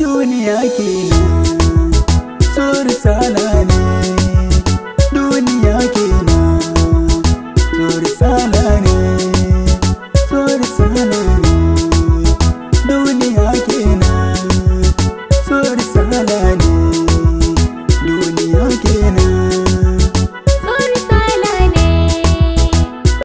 duniya kenan.